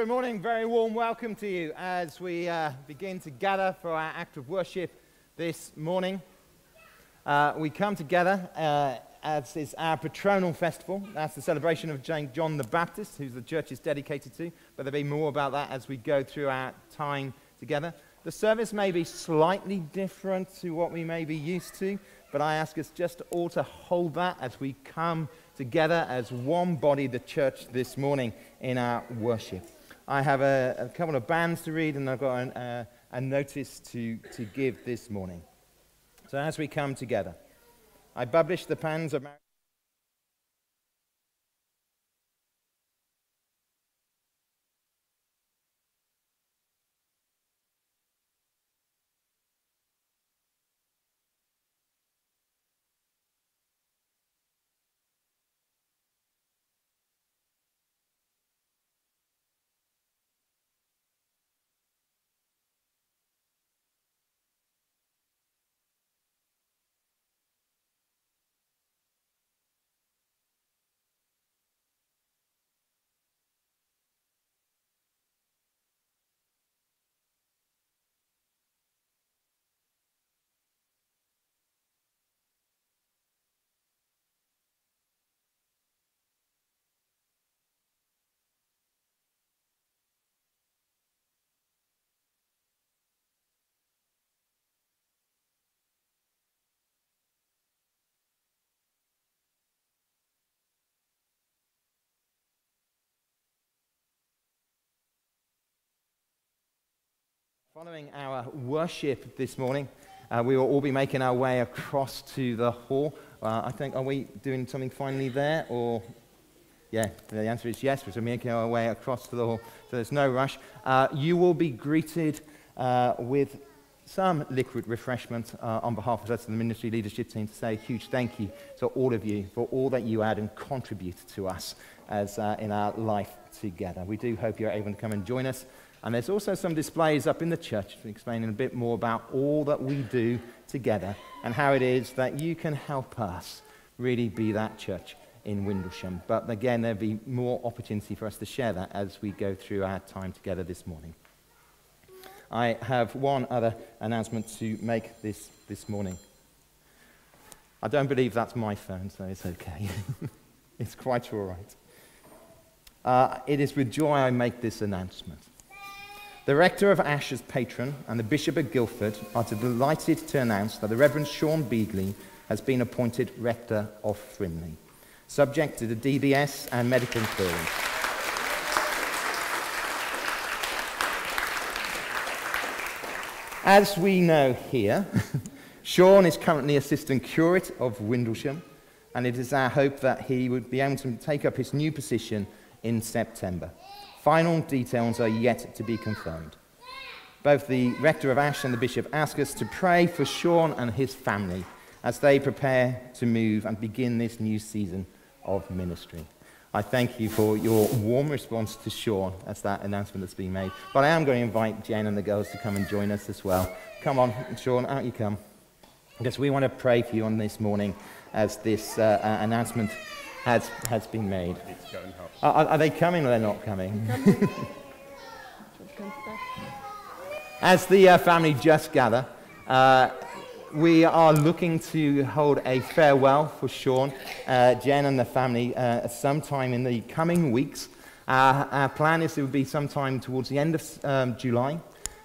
Good morning, very warm welcome to you as we uh, begin to gather for our act of worship this morning. Uh, we come together uh, as is our patronal festival. That's the celebration of John the Baptist, who the church is dedicated to, but there'll be more about that as we go through our time together. The service may be slightly different to what we may be used to, but I ask us just all to hold that as we come together as one body, the church, this morning in our worship. I have a, a couple of banns to read, and I've got an, uh, a notice to, to give this morning. So as we come together, I publish the banns of. Following our worship this morning, uh, we will all be making our way across to the hall. Uh, I think, are we doing something finally there? Or, yeah, the answer is yes, we're making our way across to the hall, so there's no rush. Uh, you will be greeted uh, with some liquid refreshment uh, on behalf of us and the ministry leadership team to say a huge thank you to all of you for all that you add and contribute to us as uh, in our life together. We do hope you're able to come and join us. And there's also some displays up in the church explaining a bit more about all that we do together and how it is that you can help us really be that church in Windlesham. But again, there'll be more opportunity for us to share that as we go through our time together this morning. I have one other announcement to make this, this morning. I don't believe that's my phone, so it's okay. it's quite all right. Uh, it is with joy I make this announcement. The rector of Ash as patron and the Bishop of Guildford are delighted to announce that the Reverend Sean Beagley has been appointed rector of Frimley, subject to the DBS and medical clearance. As we know here, Sean is currently assistant curate of Windlesham, and it is our hope that he would be able to take up his new position in September. Final details are yet to be confirmed. Both the rector of Ash and the bishop ask us to pray for Sean and his family as they prepare to move and begin this new season of ministry. I thank you for your warm response to Sean as that announcement that's been made. But I am going to invite Jen and the girls to come and join us as well. Come on, Sean, out you come. Because we want to pray for you on this morning as this uh, uh, announcement has, has been made. Are, are, they coming or they're not coming? As the uh, family just gather, uh, we are looking to hold a farewell for Sean, uh, Jen, and the family uh, sometime in the coming weeks. our plan is it would be sometime towards the end of um, July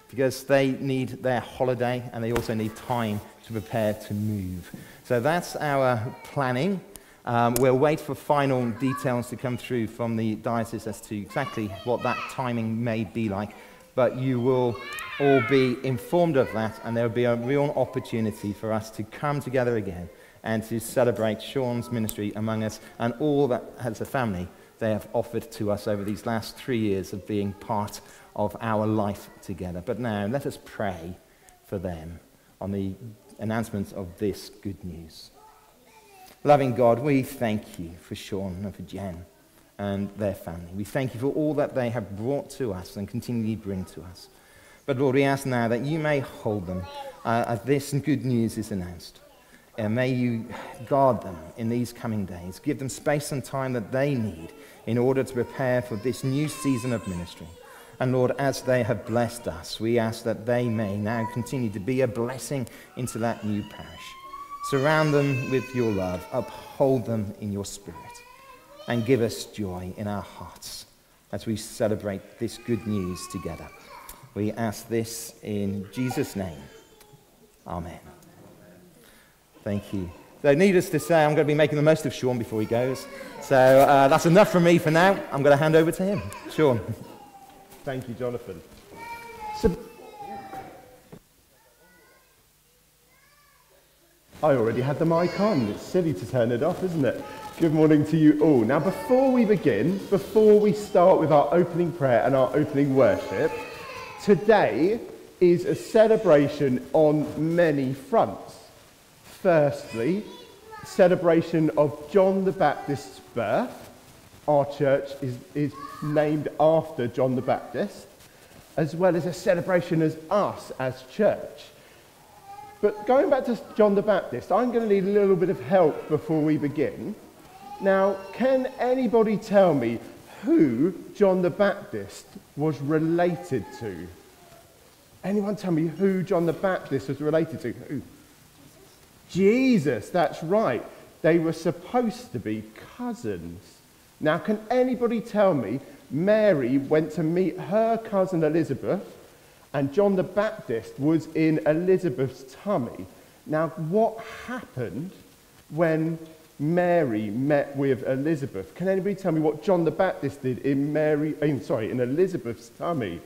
because they need their holiday and they also need time to prepare to move. So that's our planning. Um, we'll wait for final details to come through from the diocese as to exactly what that timing may be like. But you will all be informed of that, and there will be a real opportunity for us to come together again and to celebrate Sean's ministry among us and all that, as a family, they have offered to us over these last three years of being part of our life together. But now, let us pray for them on the announcement of this good news. Loving God, we thank you for Sean and for Jen and their family. We thank you for all that they have brought to us and continually bring to us. But Lord, we ask now that you may hold them uh, as this good news is announced. And may you guard them in these coming days. Give them space and time that they need in order to prepare for this new season of ministry. And Lord, as they have blessed us, we ask that they may now continue to be a blessing into that new parish. Surround them with your love, uphold them in your spirit, and give us joy in our hearts as we celebrate this good news together. We ask this in Jesus' name. Amen. Thank you. So, needless to say, I'm going to be making the most of Sean before he goes. So, uh, that's enough from me for now. I'm going to hand over to him. Sean. Thank you, Jonathan. So, I already had the mic on. It's silly to turn it off, isn't it? Good morning to you all. Now, before we begin, before we start with our opening prayer and our opening worship, today is a celebration on many fronts. Firstly, celebration of John the Baptist's birth. Our church is, is named after John the Baptist, as well as a celebration as us as church. But going back to John the Baptist, I'm going to need a little bit of help before we begin. Now, can anybody tell me who John the Baptist was related to? Anyone tell me who John the Baptist was related to? Who? Jesus, that's right. They were supposed to be cousins. Now, can anybody tell me Mary went to meet her cousin Elizabeth and John the Baptist was in Elizabeth's tummy? Now, what happened when Mary met with Elizabeth? Can anybody tell me what John the Baptist did in Mary, in, sorry, in Elizabeth's tummy?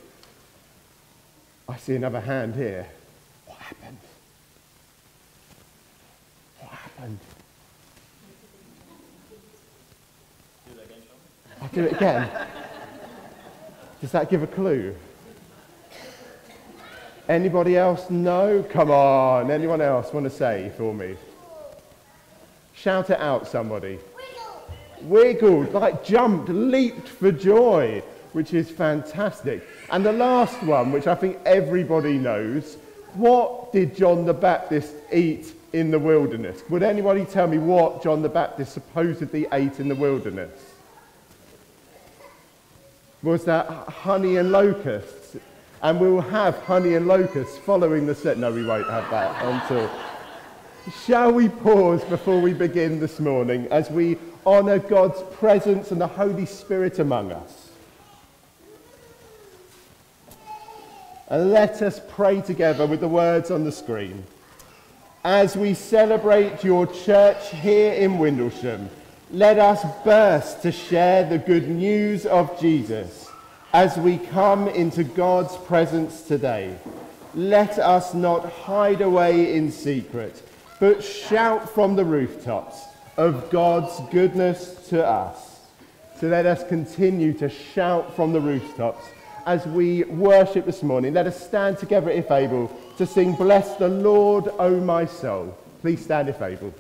I see another hand here. What happened? What happened? I'll do it again. Does that give a clue? Anybody else know? Come on. Anyone else want to say for me? Shout it out, somebody. Wiggled. Wiggled, like jumped, leaped for joy, which is fantastic. And the last one, which I think everybody knows, what did John the Baptist eat in the wilderness. Would anybody tell me what John the Baptist supposedly ate in the wilderness? Was that honey and locusts? And we will have honey and locusts following the set. No, we won't have that until. Shall we pause before we begin this morning as we honour God's presence and the Holy Spirit among us? And let us pray together with the words on the screen as we celebrate your church here in Windlesham, let us burst to share the good news of Jesus as we come into God's presence today. Let us not hide away in secret, but shout from the rooftops of God's goodness to us. So let us continue to shout from the rooftops as we worship this morning. Let us stand together, if able, to sing Bless the Lord, O my soul. Please stand if able.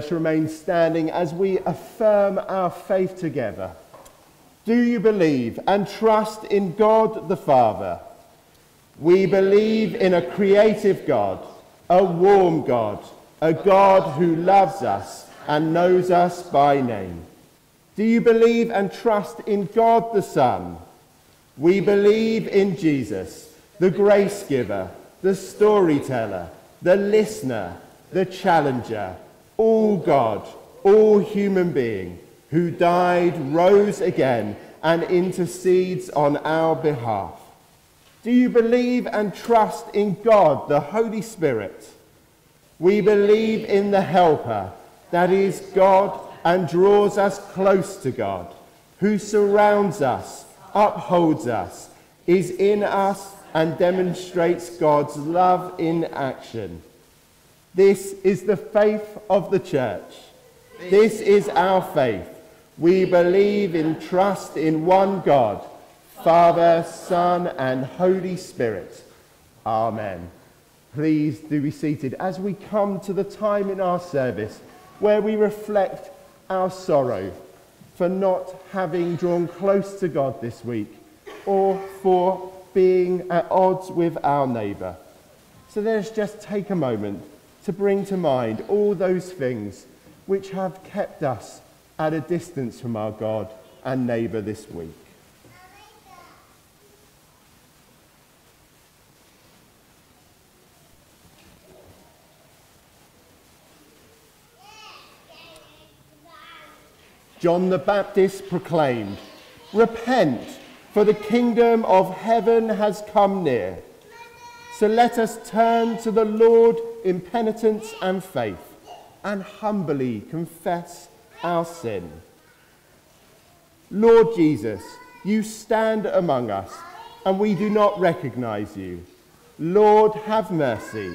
Us remain standing as we affirm our faith together. Do you believe and trust in God the Father? We believe in a creative God, a warm God, a God who loves us and knows us by name. Do you believe and trust in God the Son? We believe in Jesus, the grace giver, the storyteller, the listener, the challenger, all God, all human being, who died, rose again, and intercedes on our behalf. Do you believe and trust in God, the Holy Spirit? We believe in the Helper, that is God, and draws us close to God, who surrounds us, upholds us, is in us, and demonstrates God's love in action. This is the faith of the church. This is our faith. We believe and trust in one God, Father, Son, and Holy Spirit. Amen. Please do be seated as we come to the time in our service where we reflect our sorrow for not having drawn close to God this week or for being at odds with our neighbour. So let us just take a moment to bring to mind all those things which have kept us at a distance from our God and neighbour this week. John the Baptist proclaimed, Repent, for the kingdom of heaven has come near. So let us turn to the Lord in penitence and faith and humbly confess our sin. Lord Jesus, you stand among us and we do not recognize you. Lord, have mercy.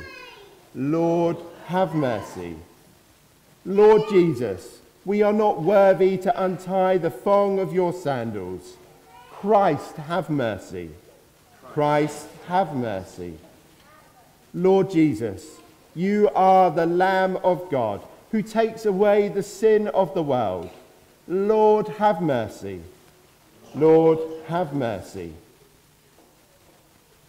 Lord, have mercy. Lord Jesus, we are not worthy to untie the thong of your sandals. Christ, have mercy. Christ, have mercy. Lord Jesus, you are the Lamb of God who takes away the sin of the world. Lord, have mercy. Lord, have mercy.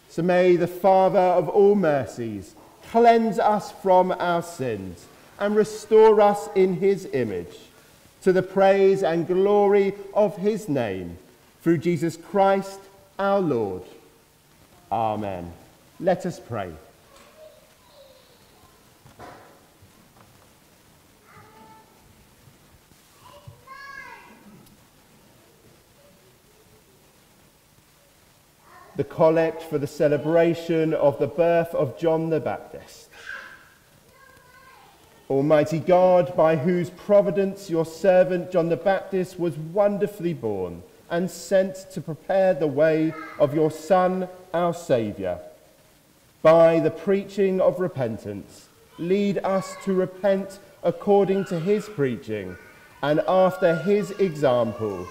So may the Father of all mercies cleanse us from our sins and restore us in his image to the praise and glory of his name through Jesus Christ our Lord. Amen. Let us pray. The collect for the celebration of the birth of John the Baptist. Almighty God, by whose providence your servant John the Baptist was wonderfully born and sent to prepare the way of your Son, our Saviour, by the preaching of repentance, lead us to repent according to his preaching and after his example,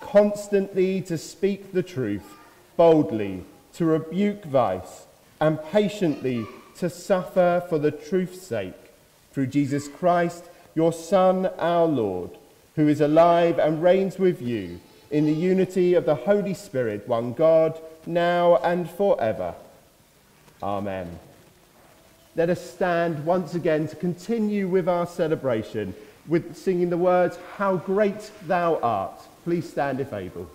constantly to speak the truth boldly to rebuke vice, and patiently to suffer for the truth's sake, through Jesus Christ, your Son, our Lord, who is alive and reigns with you in the unity of the Holy Spirit, one God, now and forever. Amen. Let us stand once again to continue with our celebration with singing the words, How Great Thou Art. Please stand if able.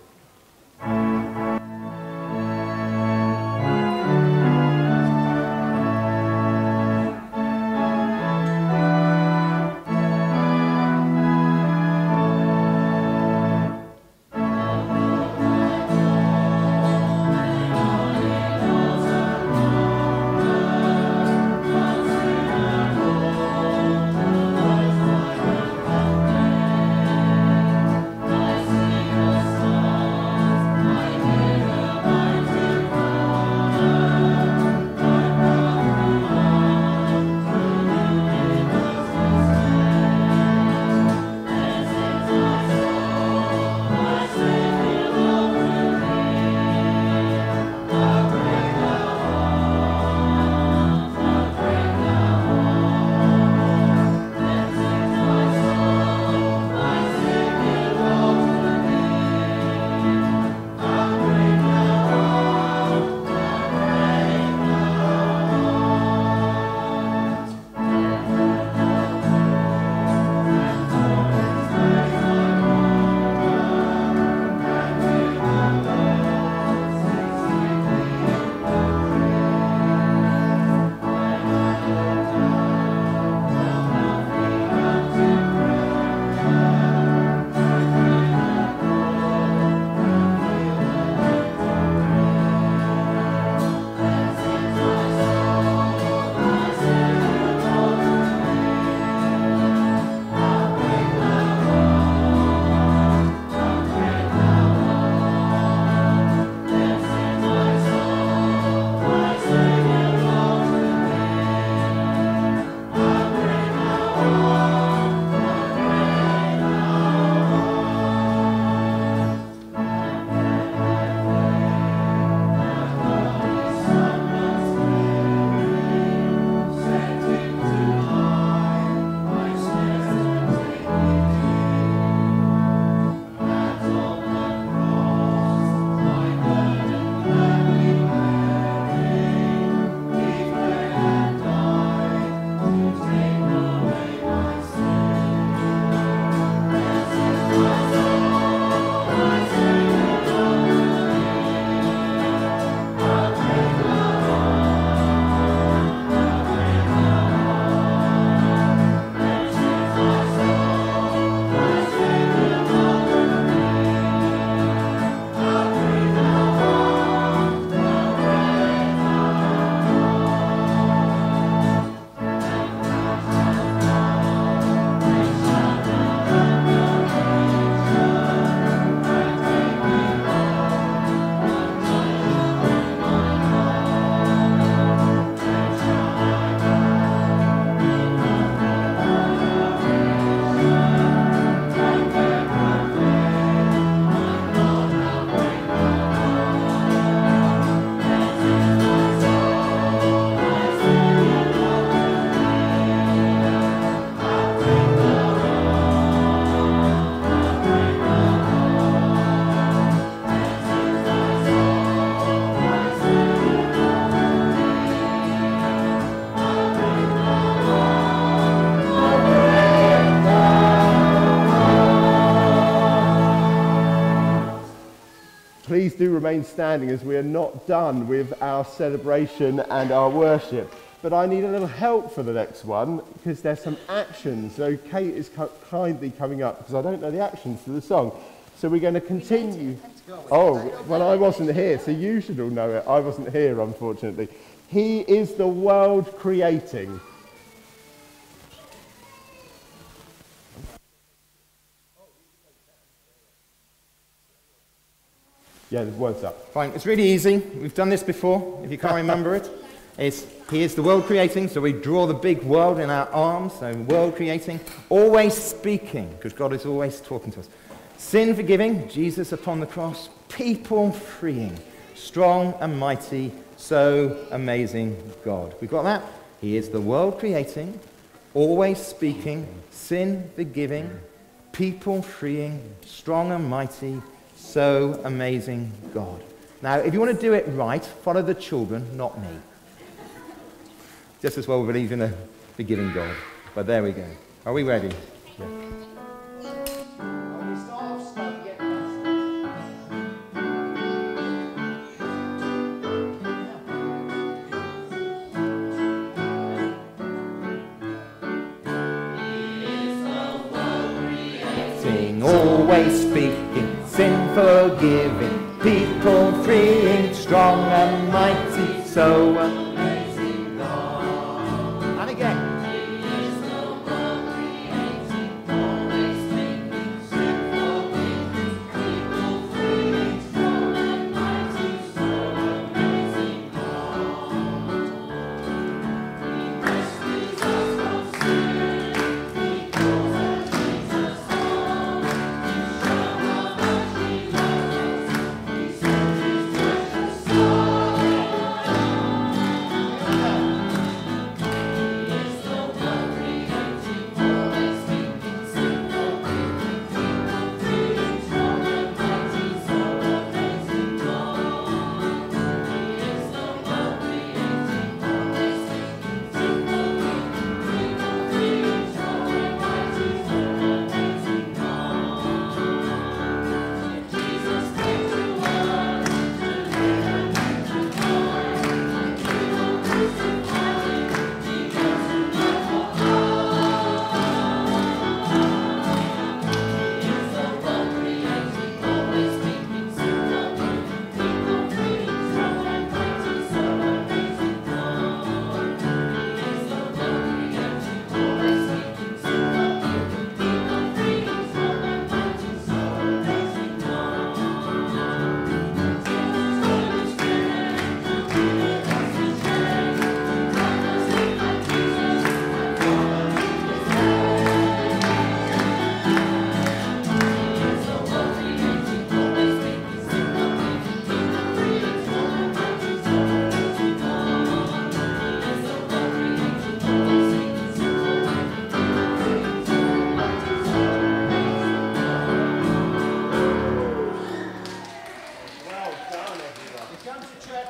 Do remain standing as we are not done with our celebration and our worship. But I need a little help for the next one because there's some actions. So Kate is kindly coming up because I don't know the actions to the song. So we're going to continue. Oh, well, I wasn't here, so you should all know it. I wasn't here, unfortunately. He is the world creating. Yeah, the words up. Fine, it's really easy. We've done this before, if you can't remember it. It's, he is the world creating, so we draw the big world in our arms, so world creating, always speaking, because God is always talking to us. Sin forgiving, Jesus upon the cross, people freeing, strong and mighty, so amazing God. We've got that? He is the world creating, always speaking, sin forgiving, people freeing, strong and mighty, so amazing God. Now, if you want to do it right, follow the children, not me. Just as well believe in a forgiving God. But there we go. Are we ready? Yeah. always sin forgiving, people freeing, strong and mighty, so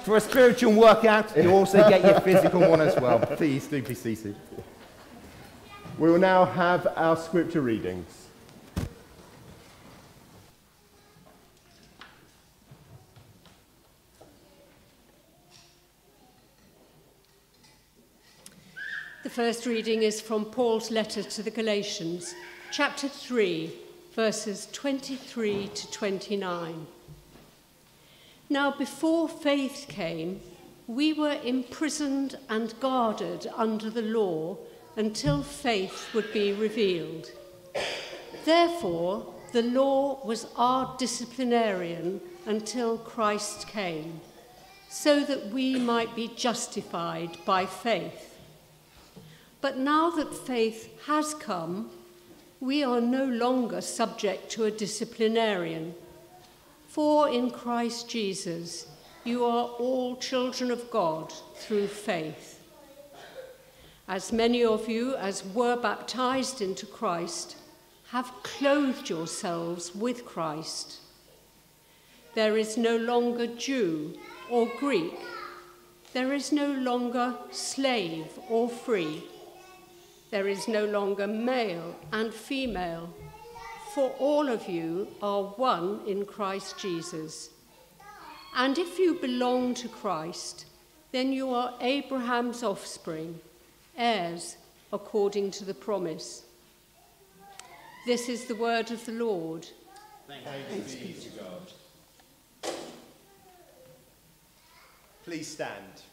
For a spiritual workout, you also get your physical one as well. Please do be seated. We will now have our scripture readings. The first reading is from Paul's letter to the Galatians, chapter 3, verses 23 to 29. Now, before faith came, we were imprisoned and guarded under the law until faith would be revealed. Therefore, the law was our disciplinarian until Christ came, so that we might be justified by faith. But now that faith has come, we are no longer subject to a disciplinarian for in Christ Jesus, you are all children of God through faith. As many of you as were baptized into Christ have clothed yourselves with Christ. There is no longer Jew or Greek. There is no longer slave or free. There is no longer male and female for all of you are one in Christ Jesus. And if you belong to Christ, then you are Abraham's offspring, heirs according to the promise. This is the word of the Lord. Thanks be to God. Please stand.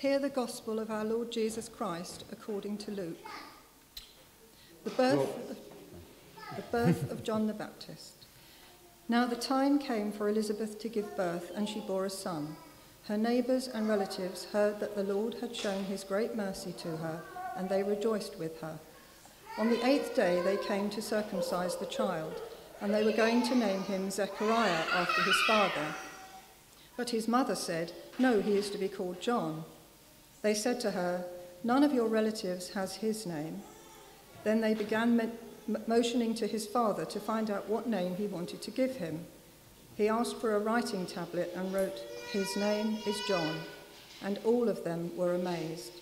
Hear the gospel of our Lord Jesus Christ according to Luke. The birth, the birth of John the Baptist. Now the time came for Elizabeth to give birth, and she bore a son. Her neighbours and relatives heard that the Lord had shown his great mercy to her, and they rejoiced with her. On the eighth day they came to circumcise the child, and they were going to name him Zechariah after his father. But his mother said, No, he is to be called John. They said to her, None of your relatives has his name. Then they began motioning to his father to find out what name he wanted to give him. He asked for a writing tablet and wrote, His name is John. And all of them were amazed.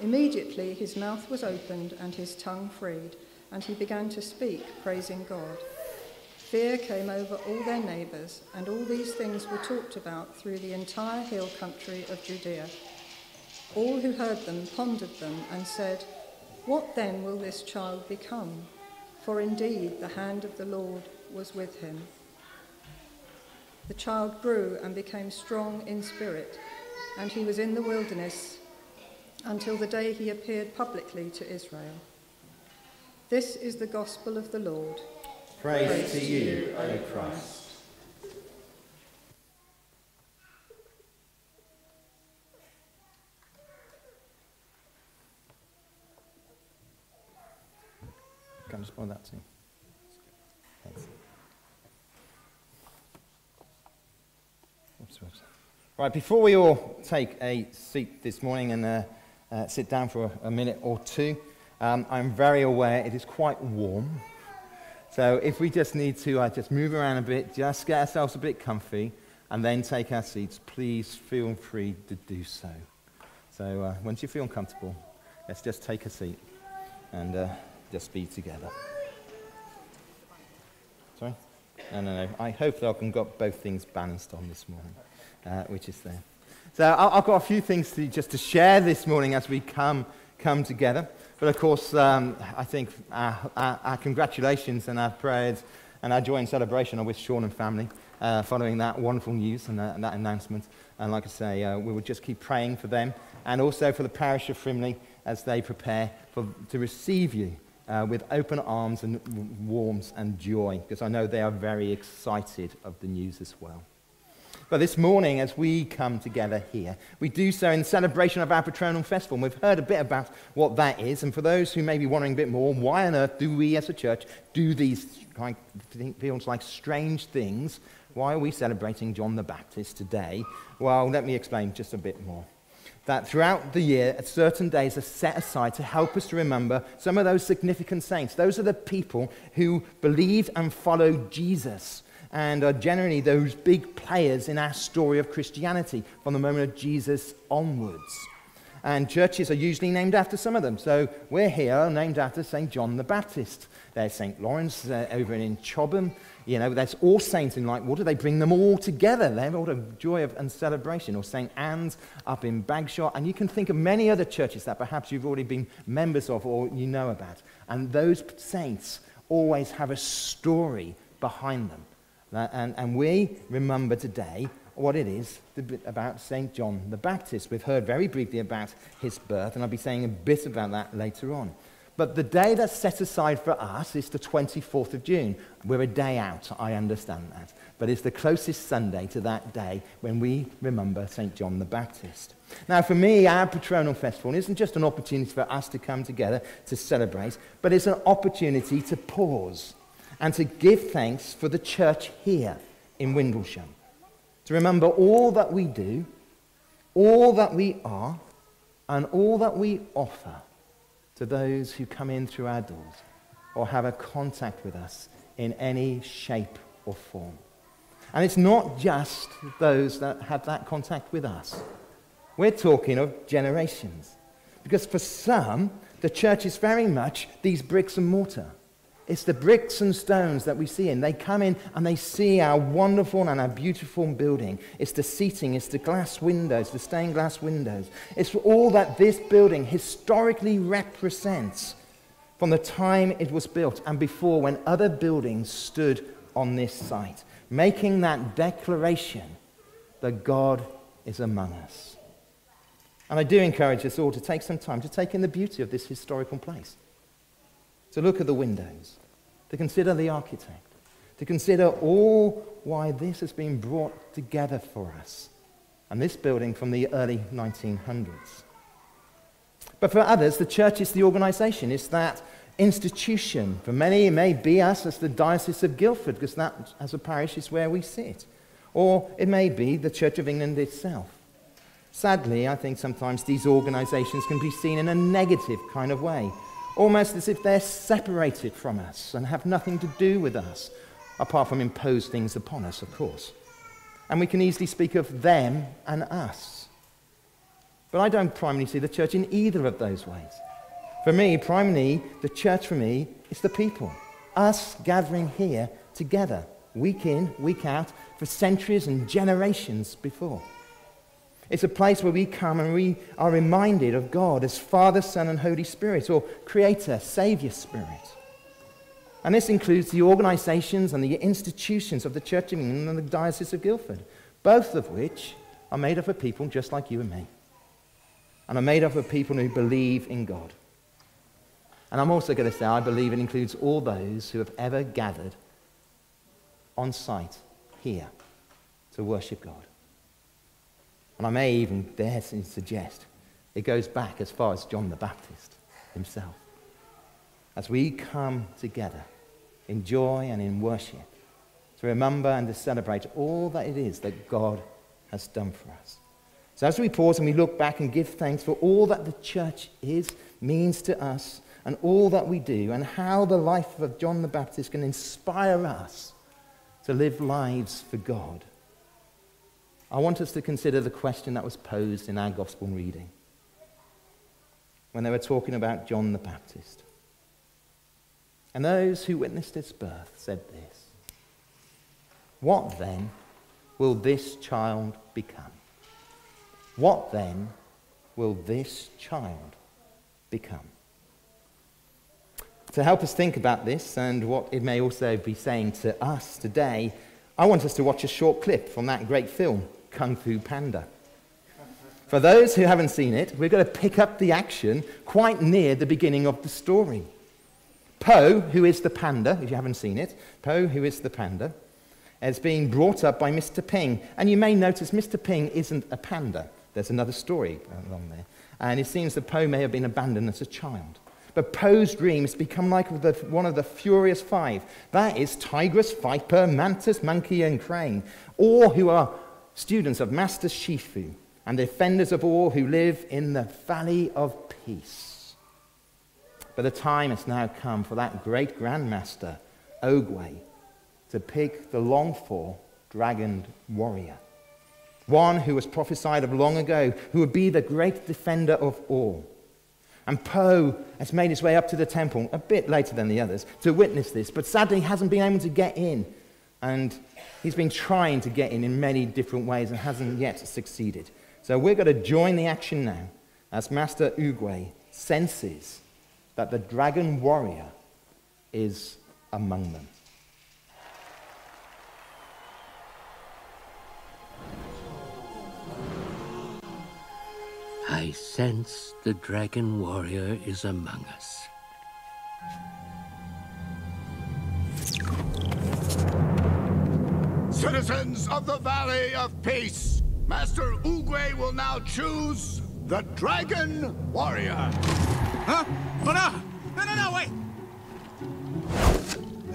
Immediately his mouth was opened and his tongue freed, and he began to speak, praising God. Fear came over all their neighbours, and all these things were talked about through the entire hill country of Judea. All who heard them pondered them and said, What then will this child become? For indeed the hand of the Lord was with him. The child grew and became strong in spirit, and he was in the wilderness until the day he appeared publicly to Israel. This is the gospel of the Lord. Praise, Praise to you, O Christ. Just borrow that too? Thanks. Oops, oops. Right, before we all take a seat this morning and uh, uh, sit down for a, a minute or two, um, I'm very aware it is quite warm. So if we just need to uh, just move around a bit, just get ourselves a bit comfy, and then take our seats, please feel free to do so. So uh, once you feel comfortable, let's just take a seat and uh, just be together. Sorry? No, no, no. I hope I can got both things balanced on this morning, uh, which is there. So I've got a few things to, just to share this morning as we come, come together. But of course, um, I think our, our, our, congratulations and our prayers and our joy and celebration are with Sean and family uh, following that wonderful news and, uh, and, that announcement. And like I say, uh, we will just keep praying for them and also for the parish of Frimley as they prepare for, to receive you uh, with open arms and warmth and joy, because I know they are very excited of the news as well. But this morning, as we come together here, we do so in celebration of our Patronal Festival. And we've heard a bit about what that is. And for those who may be wondering a bit more, why on earth do we as a church do these kind of, feels like strange things? Why are we celebrating John the Baptist today? Well, let me explain just a bit more that throughout the year, certain days are set aside to help us to remember some of those significant saints. Those are the people who believed and followed Jesus and are generally those big players in our story of Christianity from the moment of Jesus onwards. And churches are usually named after some of them. So we're here named after St. John the Baptist. There's St. Lawrence uh, over in Chobham. You know, there's all saints in Lightwater. They bring them all together. They have all the joy of, and celebration. Or St. Anne's up in Bagshot. And you can think of many other churches that perhaps you've already been members of or you know about. And those saints always have a story behind them. Uh, and, and we remember today what it is about St. John the Baptist. We've heard very briefly about his birth, and I'll be saying a bit about that later on. But the day that's set aside for us is the 24th of June. We're a day out, I understand that. But it's the closest Sunday to that day when we remember St. John the Baptist. Now, for me, our Patronal Festival isn't just an opportunity for us to come together to celebrate, but it's an opportunity to pause and to give thanks for the church here in Windlesham. To remember all that we do, all that we are, and all that we offer to those who come in through our doors or have a contact with us in any shape or form. And it's not just those that have that contact with us. We're talking of generations. Because for some, the church is very much these bricks and mortar. It's the bricks and stones that we see in. They come in and they see our wonderful and our beautiful building. It's the seating, it's the glass windows, the stained glass windows. It's all that this building historically represents from the time it was built and before when other buildings stood on this site, making that declaration that God is among us. And I do encourage us all to take some time to take in the beauty of this historical place, to look at the windows, to consider the architect, to consider all why this has been brought together for us, and this building from the early 1900s. But for others, the church is the organization, it's that institution. For many, it may be us as the Diocese of Guildford, because that, as a parish, is where we sit. Or it may be the Church of England itself. Sadly, I think sometimes these organizations can be seen in a negative kind of way, almost as if they're separated from us and have nothing to do with us, apart from impose things upon us, of course. And we can easily speak of them and us. But I don't primarily see the church in either of those ways. For me, primarily, the church for me is the people, us gathering here together, week in, week out, for centuries and generations before. It's a place where we come and we are reminded of God as Father, Son, and Holy Spirit, or Creator, Savior Spirit. And this includes the organizations and the institutions of the Church of England and the Diocese of Guildford, both of which are made up of people just like you and me, and are made up of people who believe in God. And I'm also going to say I believe it includes all those who have ever gathered on site here to worship God. And I may even dare to suggest it goes back as far as John the Baptist himself. As we come together in joy and in worship to remember and to celebrate all that it is that God has done for us. So as we pause and we look back and give thanks for all that the church is, means to us, and all that we do, and how the life of John the Baptist can inspire us to live lives for God I want us to consider the question that was posed in our gospel reading when they were talking about John the Baptist. And those who witnessed his birth said this What then will this child become? What then will this child become? To help us think about this and what it may also be saying to us today, I want us to watch a short clip from that great film, Kung Fu Panda. For those who haven't seen it, we're going to pick up the action quite near the beginning of the story. Po, who is the panda, if you haven't seen it, Po, who is the panda, is being brought up by Mr. Ping. And you may notice Mr. Ping isn't a panda. There's another story along there. And it seems that Po may have been abandoned as a child. But Po's dreams become like the, one of the furious five. That is tigress, viper, mantis, monkey, and crane, all who are students of Master Shifu, and defenders of all who live in the valley of peace. But the time has now come for that great grandmaster, Oogway, to pick the longed for dragon warrior. One who was prophesied of long ago, who would be the great defender of all. And Po has made his way up to the temple, a bit later than the others, to witness this, but sadly hasn't been able to get in. And He's been trying to get in in many different ways and hasn't yet succeeded. So we're going to join the action now as Master Oogway senses that the dragon warrior is among them. I sense the dragon warrior is among us. Citizens of the Valley of Peace, Master Oogway will now choose the Dragon Warrior. Huh? Oh no! No, no, no, wait!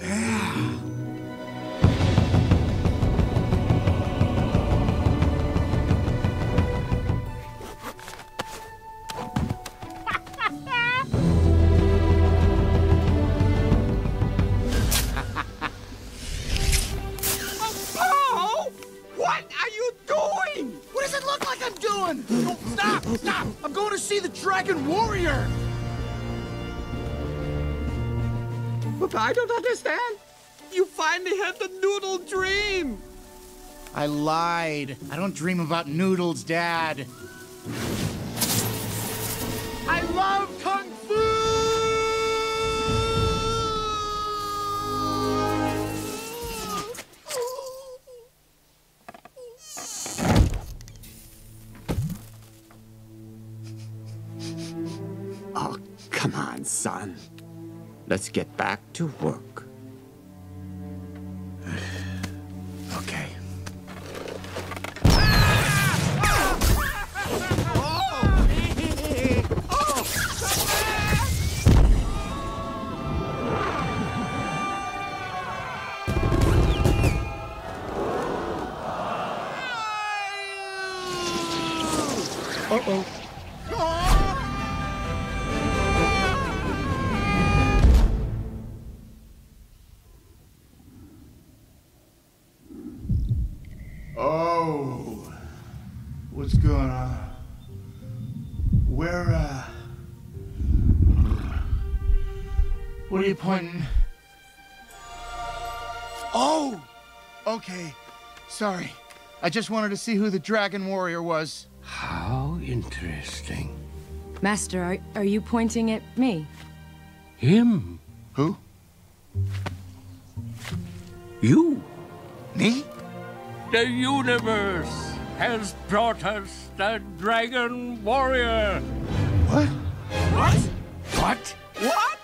Oh, Dragon Warrior! But I don't understand. You finally had the noodle dream. I lied. I don't dream about noodles, Dad. I love Get back to work. Pointing? Oh! Okay. Sorry. I just wanted to see who the Dragon Warrior was. How interesting. Master, are, are you pointing at me? Him. Who? You. Me? The universe has brought us the Dragon Warrior. What? What? What? What?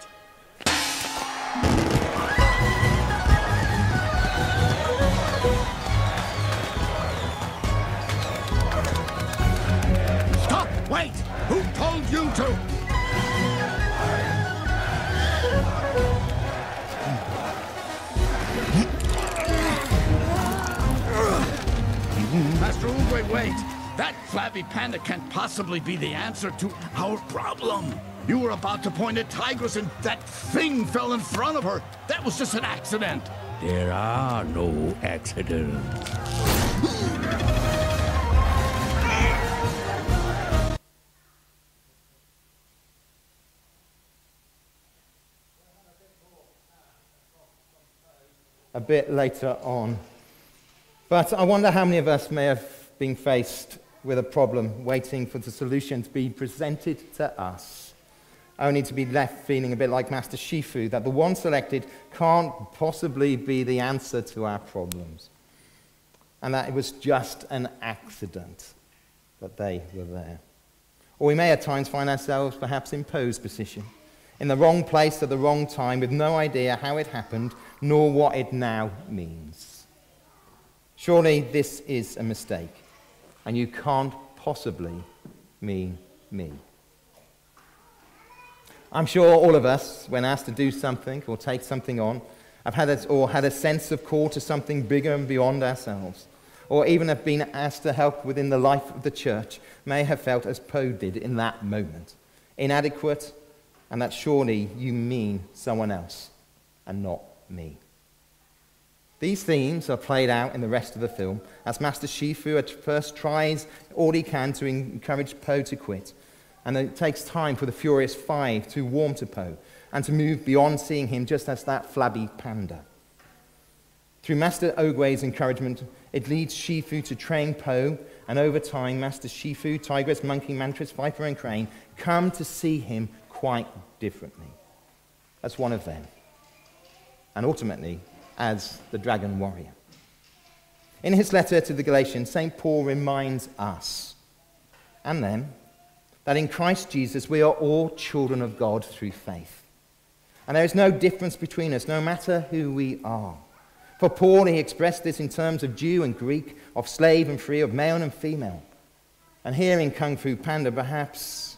Wait! Who told you to? Master Oogway, wait! That flabby panda can't possibly be the answer to our problem. You were about to point at Tigress and that thing fell in front of her. That was just an accident. There are no accidents. A bit later on. But I wonder how many of us may have been faced with a problem waiting for the solution to be presented to us, only to be left feeling a bit like Master Shifu, that the one selected can't possibly be the answer to our problems, and that it was just an accident that they were there. Or we may at times find ourselves perhaps in Po's position, in the wrong place at the wrong time, with no idea how it happened, nor what it now means. Surely this is a mistake, and you can't possibly mean me. I'm sure all of us, when asked to do something or take something on, have had a, or had a sense of call to something bigger and beyond ourselves, or even have been asked to help within the life of the church, may have felt as Po did in that moment inadequate, and that surely you mean someone else and not me. These themes are played out in the rest of the film as Master Shifu at first tries all he can to encourage Po to quit, and it takes time for the Furious Five to warm to Po and to move beyond seeing him just as that flabby panda. Through Master Oogway's encouragement, it leads Shifu to train Po, and over time, Master Shifu, Tigress, Monkey, Mantris, Viper, and Crane come to see him quite differently as one of them, and ultimately as the Dragon Warrior. In his letter to the Galatians, St. Paul reminds us and them that in Christ Jesus we are all children of God through faith. And there is no difference between us, no matter who we are. For Paul, he expressed this in terms of Jew and Greek, of slave and free, of male and female. And here in Kung Fu Panda, perhaps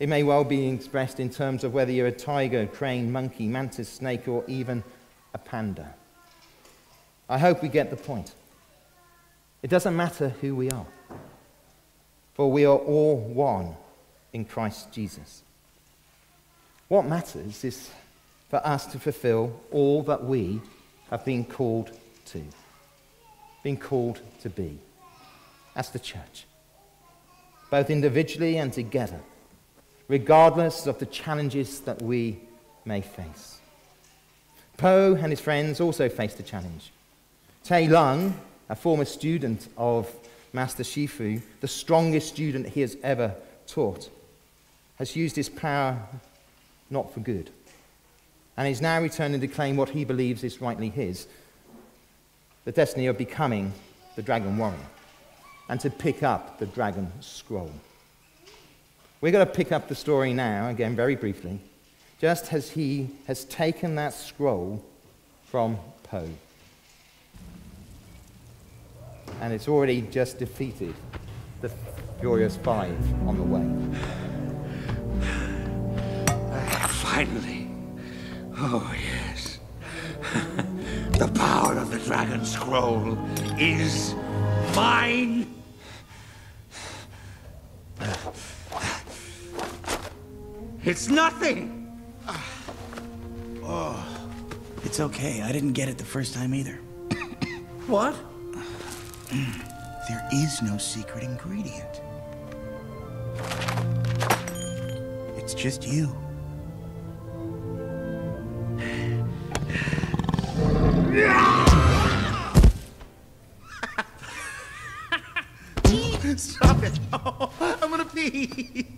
it may well be expressed in terms of whether you're a tiger, crane, monkey, mantis, snake, or even a panda. I hope we get the point. It doesn't matter who we are, for we are all one in Christ Jesus. What matters is for us to fulfill all that we have been called to, been called to be as the church. both individually and together, regardless of the challenges that we may face. Po and his friends also faced a challenge. Tai Lung, a former student of Master Shifu, the strongest student he has ever taught, has used his power not for good. And is now returning to claim what he believes is rightly his the destiny of becoming the dragon warrior and to pick up the dragon scroll. We're going to pick up the story now, again, very briefly, just as he has taken that scroll from Po. And it's already just defeated the Furious Five on the way. Finally. Oh, yes. the power of the Dragon Scroll is mine. It's nothing. Ah. Oh, it's okay. I didn't get it the first time either. what? There is no secret ingredient. It's just you. Stop it. Oh, I'm gonna pee.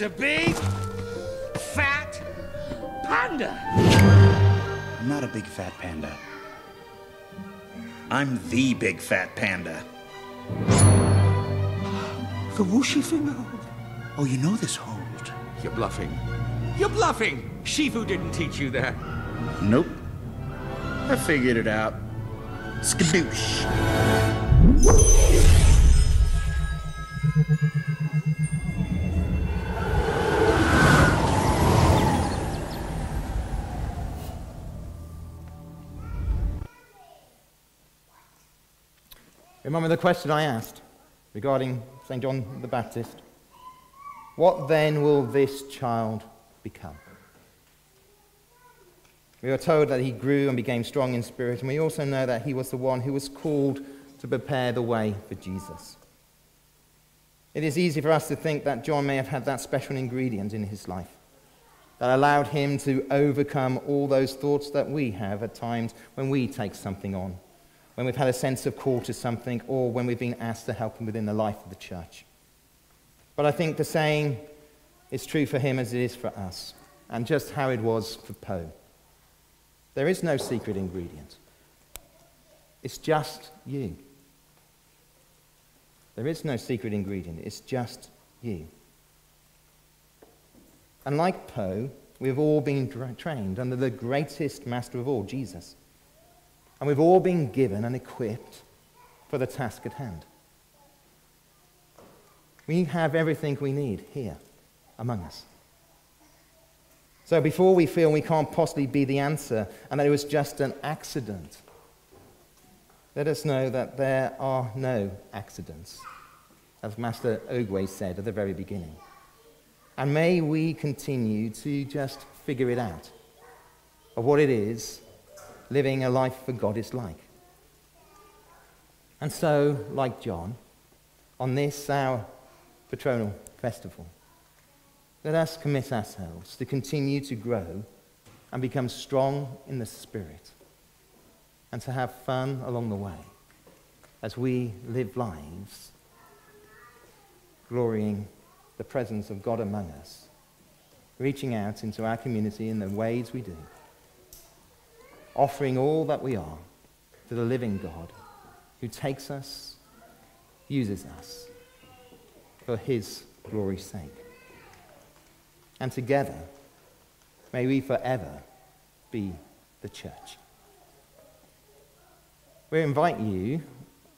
Just a big, fat panda. I'm not a big fat panda. I'm the big fat panda. The whooshy finger hold. Oh, you know this hold. You're bluffing. You're bluffing. Shifu didn't teach you that. Nope. I figured it out. Skadoosh. Remember the question I asked regarding St. John the Baptist? What then will this child become? We are told that he grew and became strong in spirit, and we also know that he was the one who was called to prepare the way for Jesus. It is easy for us to think that John may have had that special ingredient in his life that allowed him to overcome all those thoughts that we have at times when we take something on when we've had a sense of call to something, or when we've been asked to help him within the life of the church. But I think the saying is true for him as it is for us, and just how it was for Po. There is no secret ingredient. It's just you. There is no secret ingredient. It's just you. And like Po, we've all been trained under the greatest master of all, Jesus. And we've all been given and equipped for the task at hand. We have everything we need here among us. So before we feel we can't possibly be the answer and that it was just an accident, let us know that there are no accidents, as Master Oogway said at the very beginning. And may we continue to just figure it out of what it is living a life for God is like. And so, like John, on this, our patronal festival, let us commit ourselves to continue to grow and become strong in the Spirit and to have fun along the way as we live lives glorying the presence of God among us, reaching out into our community in the ways we do, offering all that we are to the living God who takes us, uses us for his glory's sake. And together, may we forever be the church. We invite you,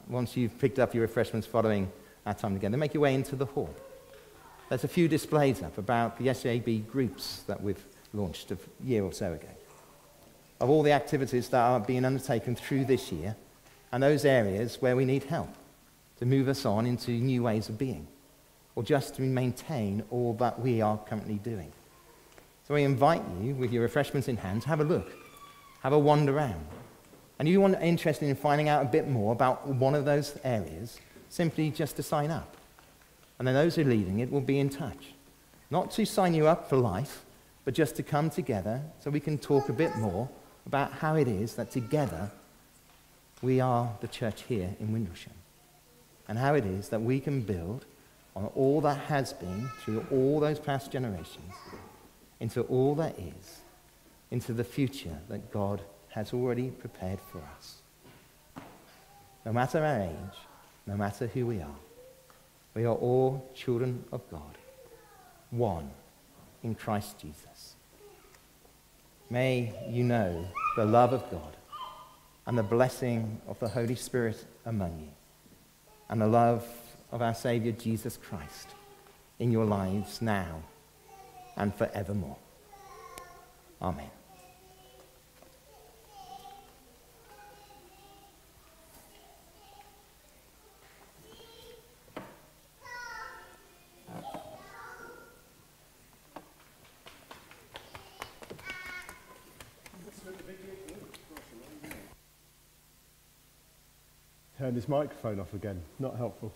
once you've picked up your refreshments following our time together, make your way into the hall. There's a few displays up about the SJB groups that we've launched a year or so ago, of all the activities that are being undertaken through this year, and those areas where we need help to move us on into new ways of being, or just to maintain all that we are currently doing. So I invite you, with your refreshments in hand, to have a look, have a wander around. And if you are interested in finding out a bit more about one of those areas, simply just to sign up. And then those who are leading it will be in touch. Not to sign you up for life, but just to come together so we can talk a bit more about how it is that together we are the church here in Windlesham. And how it is that we can build on all that has been through all those past generations into all that is, into the future that God has already prepared for us. No matter our age, no matter who we are, we are all children of God, one in Christ Jesus. May you know the love of God and the blessing of the Holy Spirit among you, and the love of our Savior Jesus Christ in your lives now and forevermore. Amen. Turn his microphone off again. Not helpful.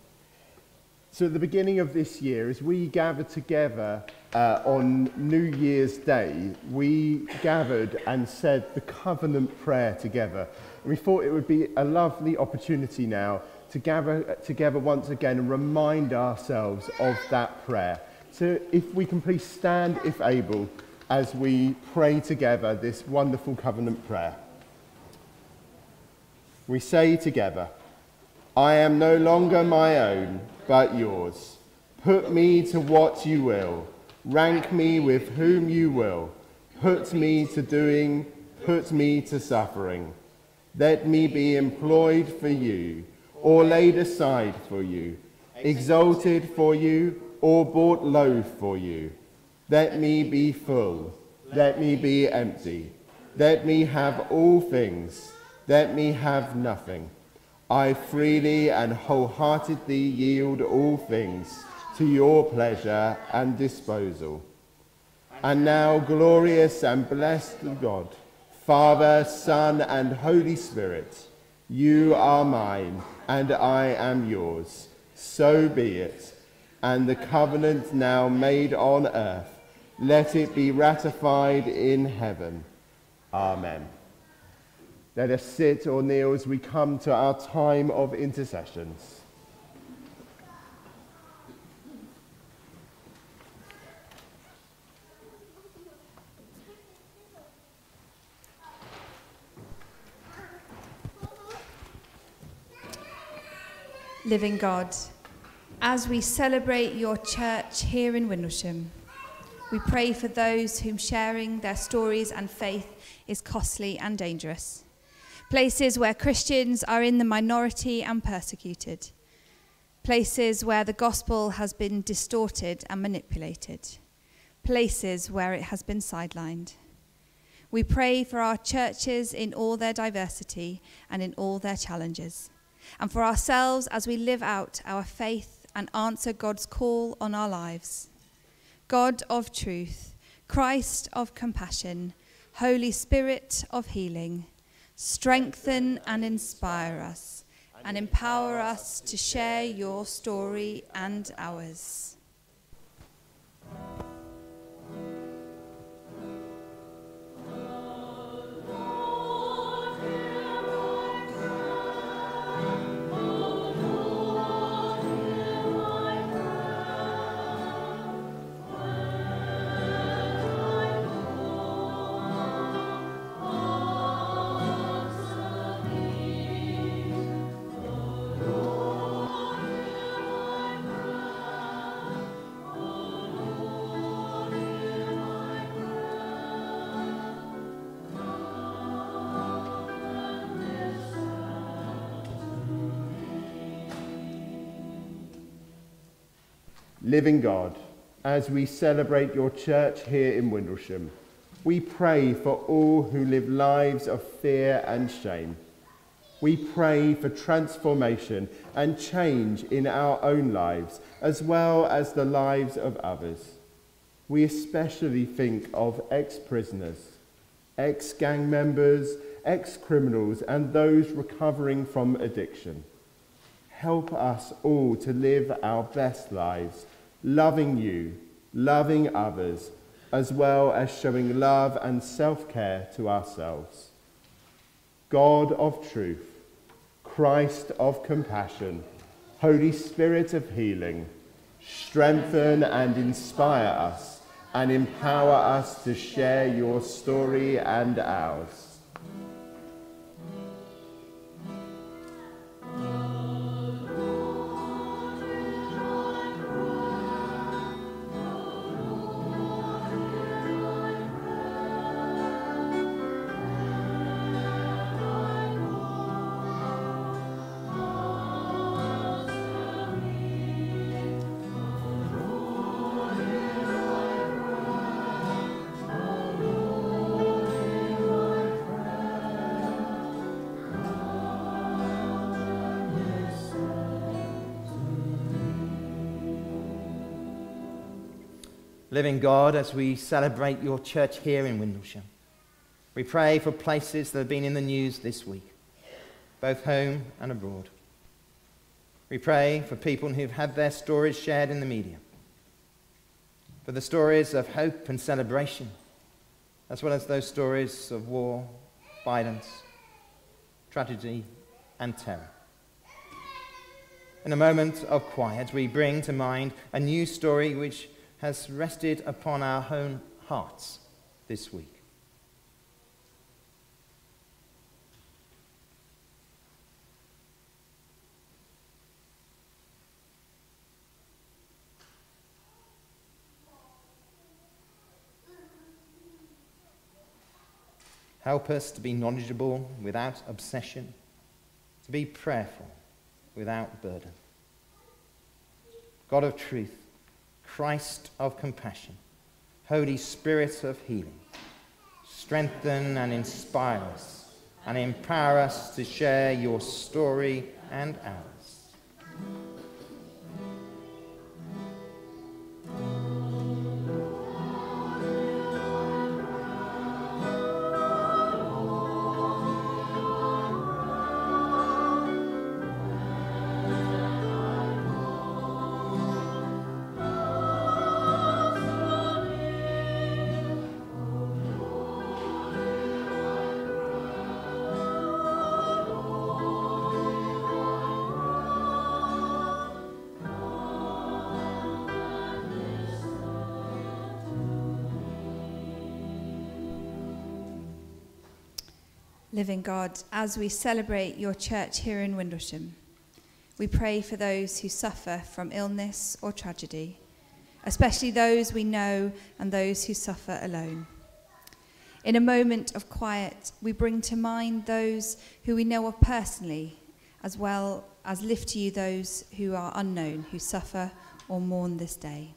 So, at the beginning of this year, as we gathered together uh, on New Year's Day, we gathered and said the covenant prayer together. And we thought it would be a lovely opportunity now to gather together once again and remind ourselves of that prayer. So, if we can please stand, if able, as we pray together this wonderful covenant prayer. We say together, I am no longer my own but yours. Put me to what you will, rank me with whom you will, put me to doing, put me to suffering. Let me be employed for you, or laid aside for you, exalted for you, or brought low for you. Let me be full, let me be empty, let me have all things, let me have nothing. I freely and wholeheartedly yield all things to your pleasure and disposal. And now, glorious and blessed God, Father, Son, and Holy Spirit, you are mine, and I am yours. So be it. And the covenant now made on earth, let it be ratified in heaven. Amen. Let us sit or kneel as we come to our time of intercessions. Living God, as we celebrate your church here in Windlesham, we pray for those whom sharing their stories and faith is costly and dangerous places where Christians are in the minority and persecuted, places where the gospel has been distorted and manipulated, places where it has been sidelined. We pray for our churches in all their diversity and in all their challenges, and for ourselves as we live out our faith and answer God's call on our lives. God of truth, Christ of compassion, Holy Spirit of healing, strengthen and inspire us and empower us to share your story and ours. Living God, as we celebrate your church here in Windlesham, we pray for all who live lives of fear and shame. We pray for transformation and change in our own lives, as well as the lives of others. We especially think of ex prisoners, ex gang members, ex criminals, and those recovering from addiction. Help us all to live our best lives loving you, loving others, as well as showing love and self care to ourselves. God of truth, Christ of compassion, Holy Spirit of healing, strengthen and inspire us and empower us to share your story and ours. God, as we celebrate your church here in Windlesham, we pray for places that have been in the news this week, both home and abroad. We pray for people who've had their stories shared in the media, for the stories of hope and celebration, as well as those stories of war, violence, tragedy, and terror. In a moment of quiet, we bring to mind a new story which has rested upon our own hearts this week. Help us to be knowledgeable without obsession, to be prayerful without burden. God of truth, Christ of compassion, Holy Spirit of healing, strengthen and inspire us and empower us to share your story and ours. As we celebrate your church here in Windlesham, we pray for those who suffer from illness or tragedy, especially those we know and those who suffer alone. In a moment of quiet, we bring to mind those who we know of personally, as well as lift to you those who are unknown, who suffer or mourn this day.